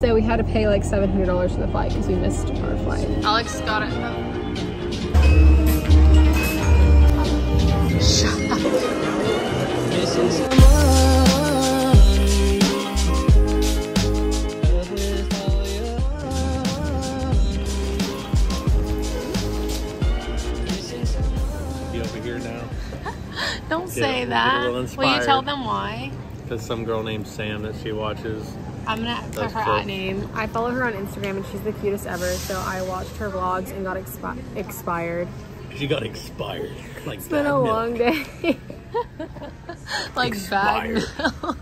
So we had to pay like $700 for the flight because we missed our flight. Alex got it. Shut up. Be over here now Don't say say get that. Will you tell them why? because some girl named Sam that she watches. I'm gonna put That's her cool. at name. I follow her on Instagram and she's the cutest ever. So I watched her vlogs and got expi- expired. She got expired. Like It's been a long day. like bad Expired. milk.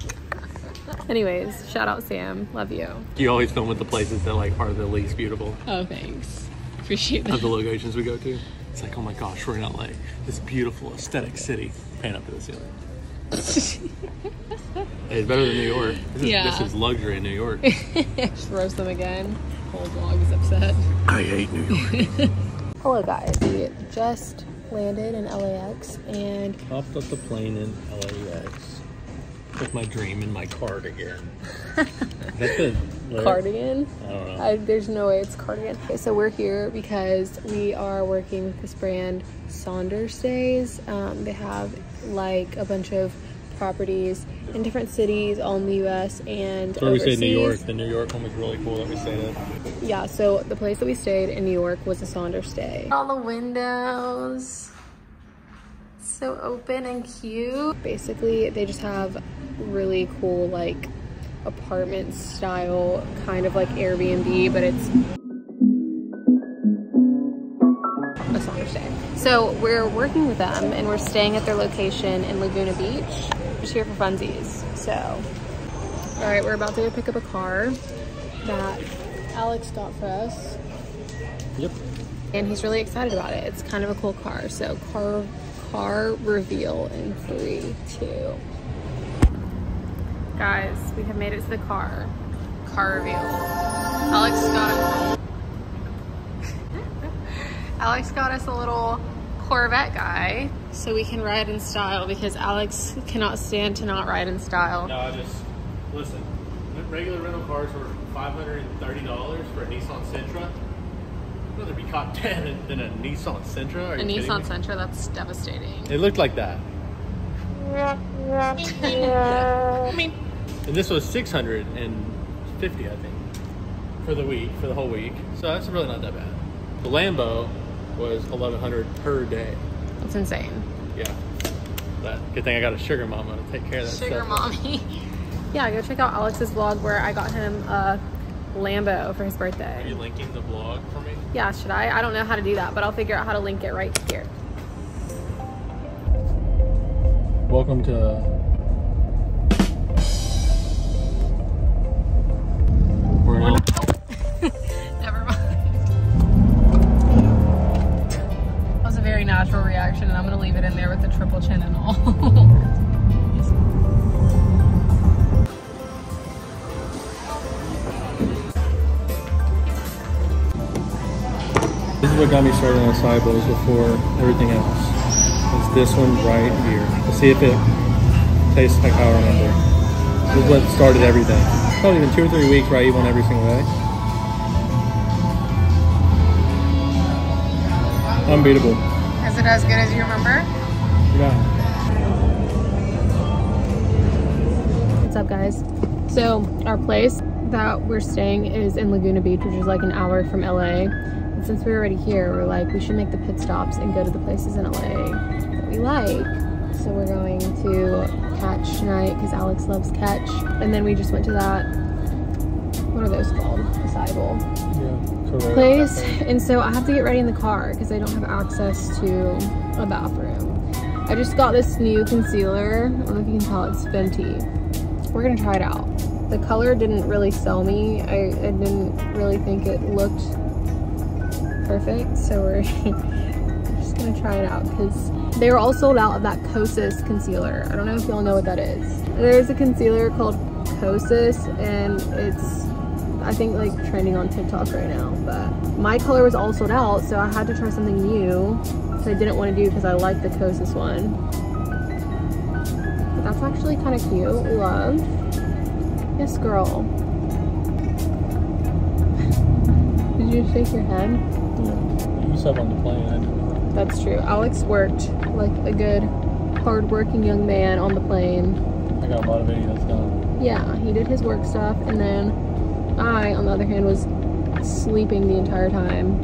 Anyways, shout out Sam. Love you. You always film at the places that like are the least beautiful Oh, thanks. Appreciate that. of the locations we go to. It's like, oh my gosh, we're in LA. This beautiful aesthetic city. Pan up to the ceiling. Hey, it's better than New York. This is, Yeah. this is luxury in New York. Just roast them again. Whole vlog is upset. I hate New York. Hello guys, we just landed in LAX and Hopped up the plane in LAX. Took my dream in my cardigan. Is that the lyric? cardigan. I don't know. I, there's no way it's cardigan. Okay, so we're here because we are working with this brand Sonder stays. Um, they have like a bunch of properties in different cities all in the U.S. and Before we overseas. say New York, the New York one was really cool that we stayed at. Yeah, so the place that we stayed in New York was a Sonder stay. All the windows. So open and cute. Basically, they just have really cool like apartment style kind of like Airbnb, but it's So we're working with them and we're staying at their location in Laguna Beach. Just here for funsies. So, all right, we're about to go pick up a car that Alex got for us. Yep. And he's really excited about it. It's kind of a cool car. So car car reveal in three, two. Guys, we have made it to the car. Car reveal. Alex got. Alex got us a little Corvette guy so we can ride in style because Alex cannot stand to not ride in style. No, I just listen. Regular rental cars were five hundred and thirty dollars for a Nissan Sentra. I'd rather be caught dead than a Nissan Sentra. Are A you Nissan me? Sentra, that's devastating. It looked like that, I mean, and this was six hundred and fifty, I think, for the week, for the whole week. So that's really not that bad. The Lambo was eleven hundred per day. that's insane. Yeah. That good thing I got a sugar mama to take care of that Sugar stuff. mommy. yeah, go check out Alex's vlog where I got him a Lambo for his birthday. Are you linking the vlog for me? Yeah, should I? I don't know how to do that, but I'll figure out how to link it right here. Welcome to. Natural reaction, and I'm gonna leave it in there with the triple chin and all. This is what got me started on acai bowls before everything else. It's this one right here. Let's see if it tastes like how I remember. This is what started everything. Probably been two or three weeks where I eat one every single day. Unbeatable. Is it as good as you remember? Yeah. What's up, guys? So, our place that we're staying is in Laguna Beach, which is like an hour from LA. And since we're already here, we're like, we should make the pit stops and go to the places in LA that we like. So, we're going to Catch tonight because Alex loves Catch. And then we just went to that, what are those called? Acai Yeah. Correct. place and so I have to get ready in the car because I don't have access to a bathroom. I just got this new concealer. I don't know if you can tell it's Fenty. We're gonna try it out. The color didn't really sell me. I, I didn't really think it looked perfect so we're just gonna try it out because they were all sold out of that Kosas concealer. I don't know if y'all know what that is. There's a concealer called Kosas and it's I think like trending on TikTok right now, but my color was all sold out, so I had to try something new, which I didn't want to do because I like the Kosas one. But that's actually kind of cute. Love. Yes, girl. Did you shake your head? Yeah. You said on the plane. I didn't. That's true. Alex worked like a good, hardworking young man on the plane. I got a lot of videos done. Yeah, he did his work stuff, and then I, on the other hand, was sleeping the entire time.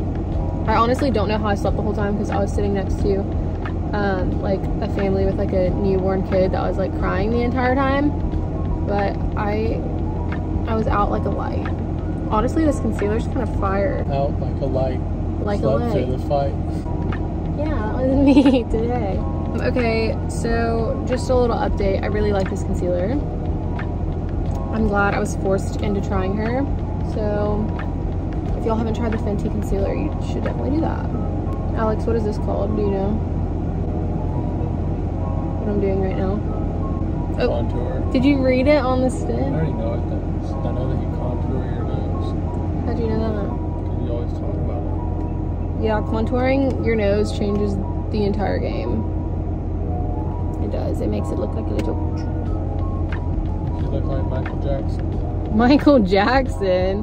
I honestly don't know how I slept the whole time because I was sitting next to um, like a family with like a newborn kid that was like crying the entire time. But I, I was out like a light. Honestly, this concealer's kind of fire. Out like a light. Like a light. through the fight. Yeah, that was me today. Okay, so just a little update. I really like this concealer. I'm glad I was forced into trying her. So if y'all haven't tried the Fenty concealer, you should definitely do that. Alex, what is this called? Do you know? What I'm doing right now? Oh. Contour. Did you read it on the I already know it. I know that you contour your nose. How'd you know that? Because you always talk about it. Yeah, contouring your nose changes the entire game. It does. It makes it look like a little You look like Michael. Michael Jackson.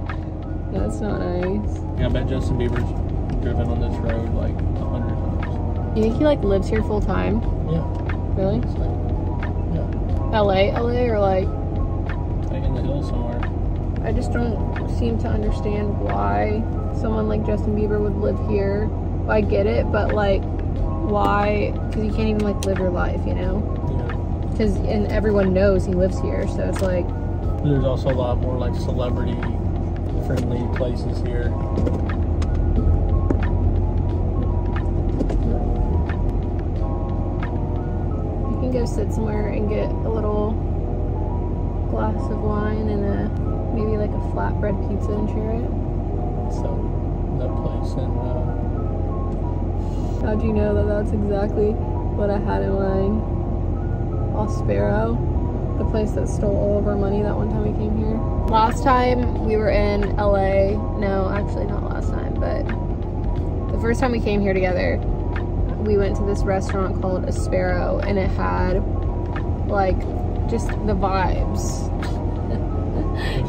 That's not nice. Yeah, I bet Justin Bieber's driven on this road like a hundred times. You think he like lives here full time? Yeah. Really? Like, yeah. LA, LA, or like Like in the hills somewhere. I just don't seem to understand why someone like Justin Bieber would live here. Well, I get it, but like why? Because you can't even like live your life, you know? Yeah. Because and everyone knows he lives here, so it's like There's also a lot more like celebrity friendly places here. you can go sit somewhere and get a little glass of wine and a maybe like a flatbread pizza and share it. So that place in uh, How'd you know that that's exactly what I had in mind? Ospero, the place that stole all of our money that one time we came here. Last time we were in LA, no, actually not last time, but the first time we came here together, we went to this restaurant called A Sparrow and it had like just the vibes.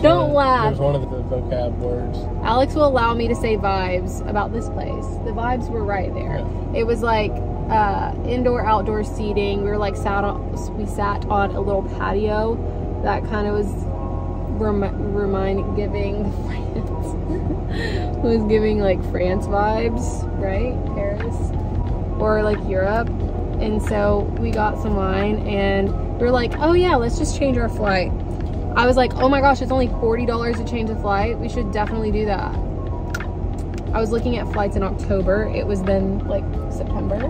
Don't laugh. There's one of the vocab words. Alex will allow me to say vibes about this place. The vibes were right there. It was like uh, indoor outdoor seating. We were like sat on, we sat on a little patio that kind of was rem- remind giving France was giving like France vibes, right? Paris or like Europe. And so we got some wine and we were like, oh yeah, let's just change our flight. I was like, oh my gosh, it's only $40 to change the flight. We should definitely do that. I was looking at flights in October. It was then like September.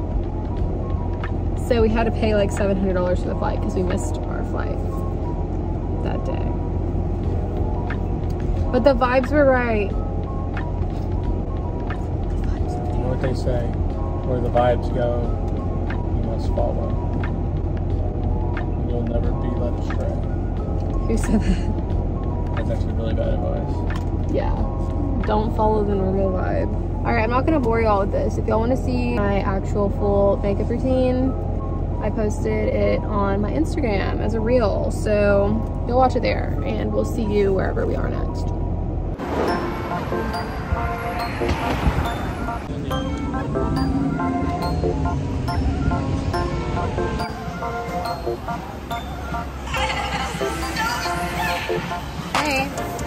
So we had to pay like $700 for the flight because we missed our flight that day. But the vibes were right. You know what they say? Where the vibes go, you must follow. You'll never be led astray. Who said that? That's actually really bad advice. yeah don't follow the normal vibe all right i'm not gonna bore y'all with this if y'all want to see my actual full makeup routine i posted it on my instagram as a reel so you'll watch it there and we'll see you wherever we are next. Hey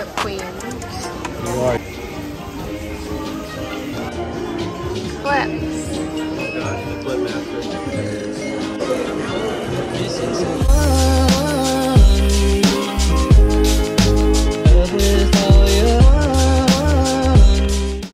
Because I'm the clip queen. You are. Flip master. Missing someone